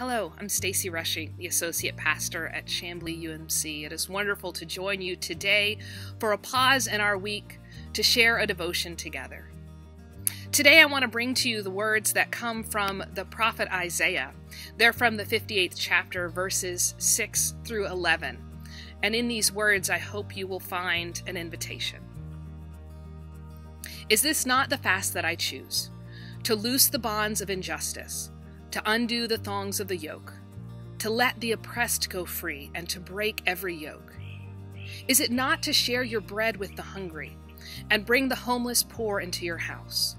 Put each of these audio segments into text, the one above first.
Hello, I'm Stacey Rushing, the Associate Pastor at Chamblee UMC. It is wonderful to join you today for a pause in our week to share a devotion together. Today, I want to bring to you the words that come from the prophet Isaiah. They're from the 58th chapter, verses 6 through 11. And in these words, I hope you will find an invitation. Is this not the fast that I choose? To loose the bonds of injustice, to undo the thongs of the yoke, to let the oppressed go free, and to break every yoke? Is it not to share your bread with the hungry, and bring the homeless poor into your house?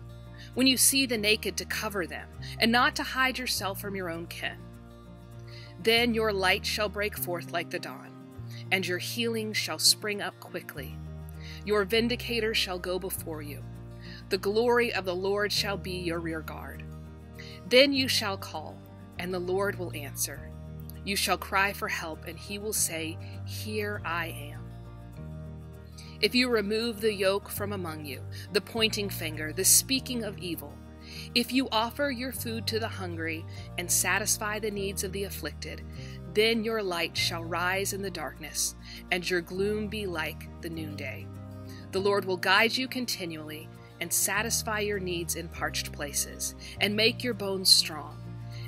when you see the naked to cover them, and not to hide yourself from your own kin. Then your light shall break forth like the dawn, and your healing shall spring up quickly. Your vindicator shall go before you. The glory of the Lord shall be your rear guard. Then you shall call, and the Lord will answer. You shall cry for help, and he will say, Here I am. If you remove the yoke from among you, the pointing finger, the speaking of evil, if you offer your food to the hungry and satisfy the needs of the afflicted, then your light shall rise in the darkness, and your gloom be like the noonday. The Lord will guide you continually and satisfy your needs in parched places, and make your bones strong.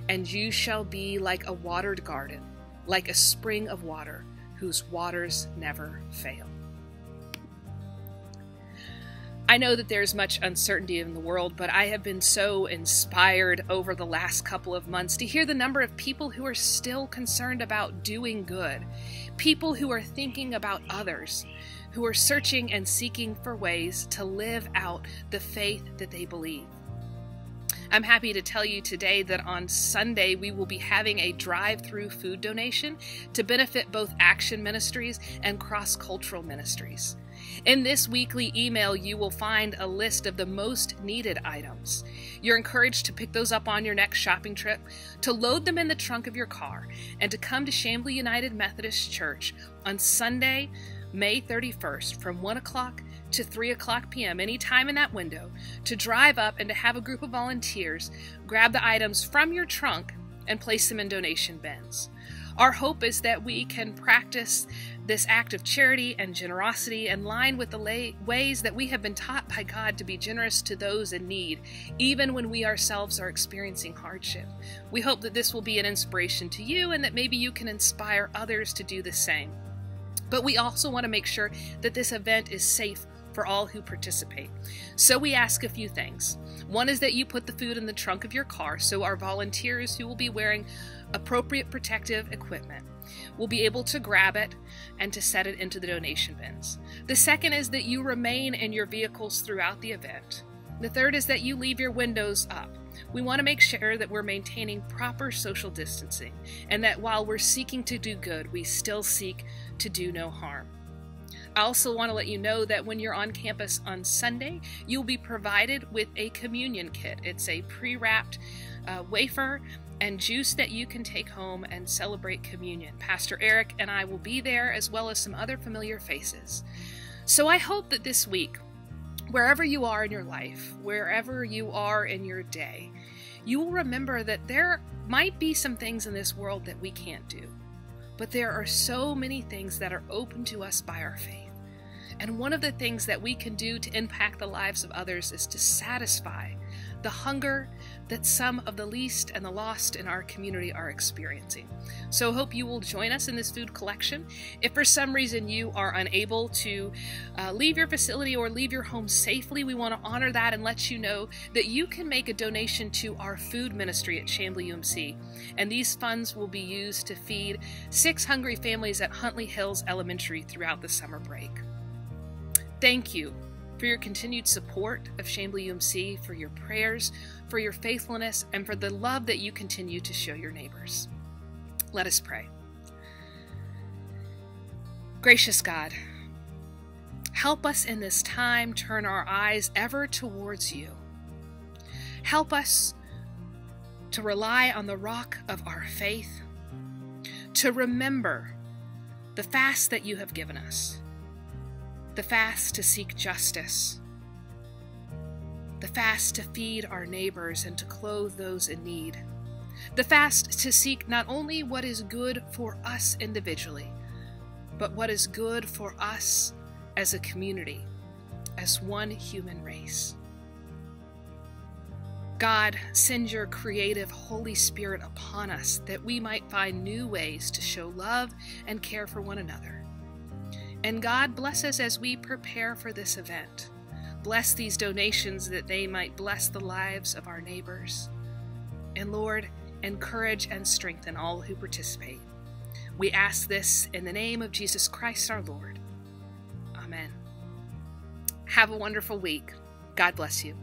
And you shall be like a watered garden, like a spring of water, whose waters never fail. I know that there's much uncertainty in the world, but I have been so inspired over the last couple of months to hear the number of people who are still concerned about doing good, people who are thinking about others, who are searching and seeking for ways to live out the faith that they believe. I'm happy to tell you today that on Sunday we will be having a drive through food donation to benefit both Action Ministries and Cross Cultural Ministries. In this weekly email, you will find a list of the most needed items. You're encouraged to pick those up on your next shopping trip, to load them in the trunk of your car, and to come to Chamblee United Methodist Church on Sunday, May 31st from 1 o'clock to 3 o'clock p.m., any time in that window, to drive up and to have a group of volunteers grab the items from your trunk and place them in donation bins. Our hope is that we can practice this act of charity and generosity in line with the ways that we have been taught by God to be generous to those in need, even when we ourselves are experiencing hardship. We hope that this will be an inspiration to you and that maybe you can inspire others to do the same. But we also want to make sure that this event is safe for all who participate. So we ask a few things. One is that you put the food in the trunk of your car so our volunteers who will be wearing appropriate protective equipment will be able to grab it and to set it into the donation bins. The second is that you remain in your vehicles throughout the event. The third is that you leave your windows up. We want to make sure that we're maintaining proper social distancing and that while we're seeking to do good, we still seek to do no harm. I also want to let you know that when you're on campus on Sunday, you'll be provided with a communion kit. It's a pre wrapped uh, wafer and juice that you can take home and celebrate communion. Pastor Eric and I will be there, as well as some other familiar faces. So I hope that this week, wherever you are in your life, wherever you are in your day, you will remember that there might be some things in this world that we can't do. But there are so many things that are open to us by our faith. And one of the things that we can do to impact the lives of others is to satisfy the hunger that some of the least and the lost in our community are experiencing. So, hope you will join us in this food collection. If for some reason you are unable to uh, leave your facility or leave your home safely, we want to honor that and let you know that you can make a donation to our food ministry at Chamblee UMC. And these funds will be used to feed six hungry families at Huntley Hills Elementary throughout the summer break. Thank you for your continued support of Chamblee UMC, for your prayers, for your faithfulness, and for the love that you continue to show your neighbors. Let us pray. Gracious God, help us in this time turn our eyes ever towards you. Help us to rely on the rock of our faith, to remember the fast that you have given us the fast to seek justice, the fast to feed our neighbors and to clothe those in need, The fast to seek not only what is good for us individually, but what is good for us as a community, as one human race. God, send your creative Holy Spirit upon us that we might find new ways to show love and care for one another. And God, bless us as we prepare for this event. Bless these donations that they might bless the lives of our neighbors. And Lord, encourage and strengthen all who participate. We ask this in the name of Jesus Christ our Lord. Amen. Have a wonderful week. God bless you.